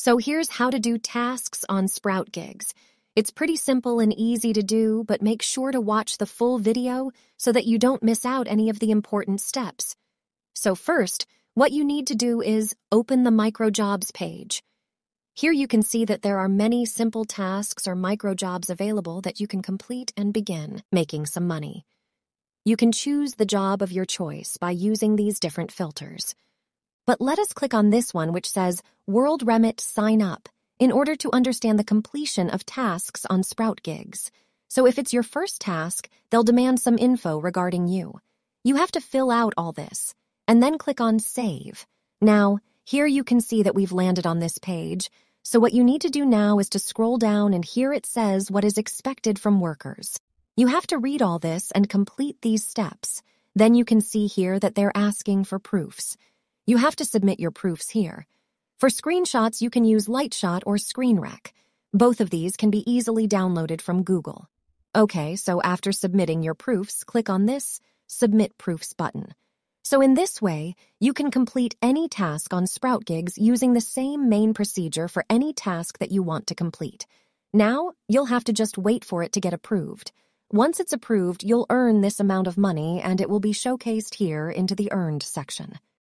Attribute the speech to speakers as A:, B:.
A: So here's how to do tasks on Sprout Gigs. It's pretty simple and easy to do, but make sure to watch the full video so that you don't miss out any of the important steps. So first, what you need to do is open the microjobs page. Here you can see that there are many simple tasks or microjobs available that you can complete and begin making some money. You can choose the job of your choice by using these different filters. But let us click on this one which says World Remit Sign Up in order to understand the completion of tasks on Sprout Gigs. So if it's your first task, they'll demand some info regarding you. You have to fill out all this and then click on Save. Now, here you can see that we've landed on this page. So what you need to do now is to scroll down and here it says what is expected from workers. You have to read all this and complete these steps. Then you can see here that they're asking for proofs. You have to submit your proofs here. For screenshots, you can use Lightshot or ScreenRec. Both of these can be easily downloaded from Google. Okay, so after submitting your proofs, click on this Submit Proofs button. So in this way, you can complete any task on Sprout Gigs using the same main procedure for any task that you want to complete. Now, you'll have to just wait for it to get approved. Once it's approved, you'll earn this amount of money and it will be showcased here into the Earned section.